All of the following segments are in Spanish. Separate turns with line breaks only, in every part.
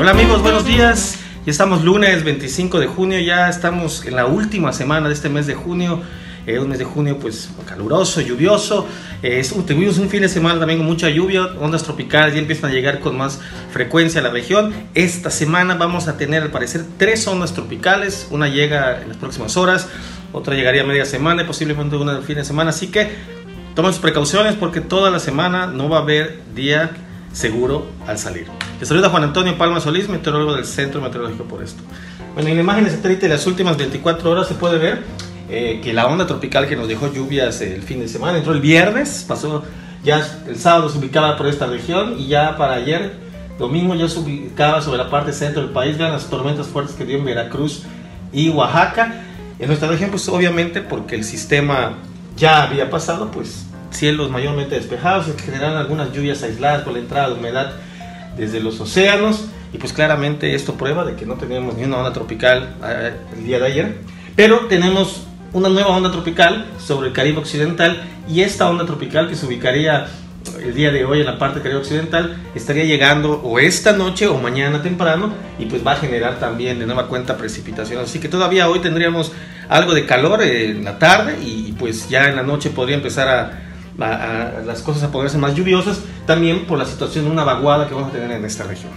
Hola amigos, buenos días. Ya estamos lunes 25 de junio, ya estamos en la última semana de este mes de junio. Eh, un mes de junio pues caluroso, lluvioso. Eh, es, tuvimos un fin de semana también con mucha lluvia, ondas tropicales ya empiezan a llegar con más frecuencia a la región. Esta semana vamos a tener al parecer tres ondas tropicales. Una llega en las próximas horas, otra llegaría a media semana y posiblemente una del fin de semana. Así que tomen sus precauciones porque toda la semana no va a haber día seguro al salir. Les saluda Juan Antonio Palma Solís, meteorólogo del Centro Meteorológico por esto. Bueno, en la imagen de satélite de las últimas 24 horas se puede ver eh, que la onda tropical que nos dejó lluvias el fin de semana entró el viernes, pasó ya el sábado se ubicaba por esta región y ya para ayer, domingo, ya se ubicaba sobre la parte centro del país. Vean las tormentas fuertes que dio en Veracruz y Oaxaca. En nuestra región, pues obviamente porque el sistema ya había pasado, pues cielos mayormente despejados, se generan algunas lluvias aisladas por la entrada de humedad desde los océanos. Y pues claramente esto prueba de que no tenemos ni una onda tropical eh, el día de ayer, pero tenemos una nueva onda tropical sobre el Caribe Occidental. Y esta onda tropical que se ubicaría el día de hoy en la parte del Caribe Occidental estaría llegando o esta noche o mañana temprano. Y pues va a generar también de nueva cuenta precipitación. Así que todavía hoy tendríamos algo de calor en la tarde y pues ya en la noche podría empezar a las cosas a ponerse más lluviosas, también por la situación de una vaguada que vamos a tener en esta región.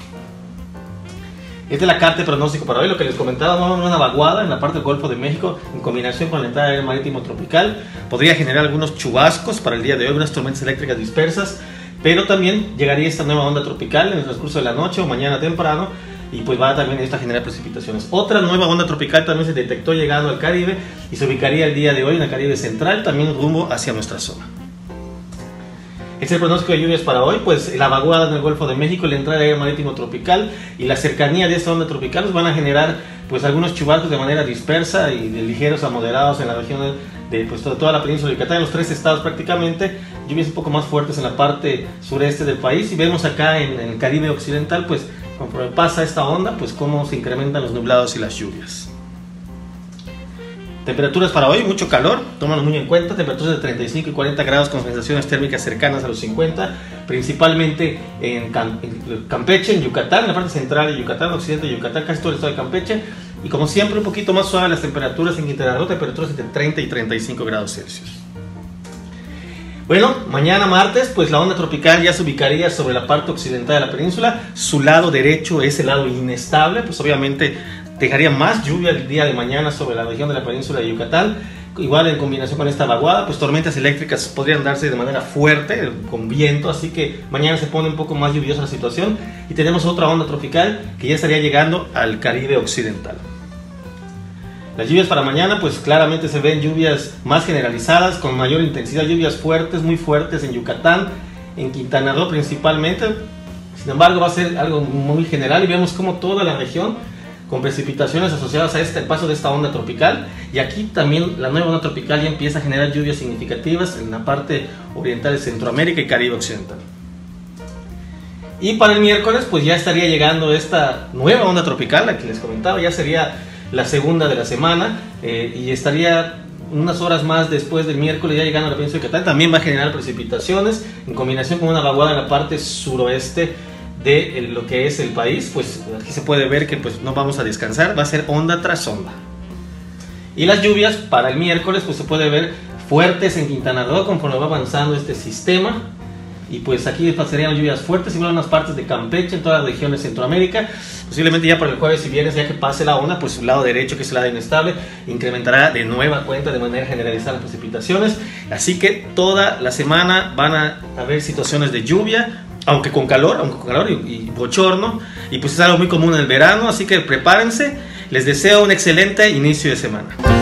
Esta es la carta de pronóstico para hoy, lo que les comentaba, vamos a ver una vaguada en la parte del Golfo de México en combinación con la entrada del marítimo tropical. Podría generar algunos chubascos para el día de hoy, unas tormentas eléctricas dispersas, pero también llegaría esta nueva onda tropical en el transcurso de la noche o mañana temprano y pues va también esta a generar precipitaciones. Otra nueva onda tropical también se detectó llegando al Caribe y se ubicaría el día de hoy en el Caribe central, también rumbo hacia nuestra zona. Es el pronóstico de lluvias para hoy, pues la vaguada en el Golfo de México, la entrada de aire marítimo tropical y la cercanía de esta onda tropical van a generar pues algunos chubascos de manera dispersa y de ligeros a moderados en la región de, pues, toda la península de Yucatán, en los tres estados prácticamente, lluvias un poco más fuertes en la parte sureste del país y vemos acá en, en el Caribe occidental pues conforme pasa esta onda pues cómo se incrementan los nublados y las lluvias. Temperaturas para hoy, mucho calor, tómalo muy en cuenta, temperaturas de 35 y 40 grados con sensaciones térmicas cercanas a los 50, principalmente en, Campeche, en Yucatán, en la parte central de Yucatán, occidente de Yucatán, casi todo el estado de Campeche, y como siempre un poquito más suave las temperaturas en Quintana Roo, temperaturas entre 30 y 35 grados Celsius. Bueno, mañana martes, pues la onda tropical ya se ubicaría sobre la parte occidental de la península. Su lado derecho es el lado inestable, pues obviamente dejaría más lluvia el día de mañana sobre la región de la península de Yucatán. Igual en combinación con esta vaguada, pues tormentas eléctricas podrían darse de manera fuerte, con viento, así que mañana se pone un poco más lluviosa la situación y tenemos otra onda tropical que ya estaría llegando al Caribe occidental. Las lluvias para mañana, pues claramente se ven lluvias más generalizadas, con mayor intensidad, lluvias fuertes, muy fuertes en Yucatán, en Quintana Roo principalmente. Sin embargo, va a ser algo muy general y vemos como toda la región con precipitaciones asociadas a este paso de esta onda tropical y aquí también la nueva onda tropical ya empieza a generar lluvias significativas en la parte oriental de Centroamérica y Caribe Occidental. Y para el miércoles pues ya estaría llegando esta nueva onda tropical, la que les comentaba, ya sería la segunda de la semana eh, y estaría unas horas más después del miércoles ya llegando a la península de Yucatán, también va a generar precipitaciones en combinación con una vaguada en la parte suroeste de lo que es el país, pues aquí se puede ver que pues no vamos a descansar, va a ser onda tras onda. Y las lluvias para el miércoles pues se puede ver fuertes en Quintana Roo conforme va avanzando este sistema. Y pues aquí serían lluvias fuertes, igual en las partes de Campeche, en todas las regiones de Centroamérica. Posiblemente ya para el jueves y viernes, ya que pase la onda, pues su lado derecho, que es el lado inestable, incrementará de nueva cuenta de manera generalizada las precipitaciones. Así que toda la semana van a haber situaciones de lluvia, aunque con calor, aunque con calor y, bochorno, y pues es algo muy común en el verano, así que prepárense, les deseo un excelente inicio de semana.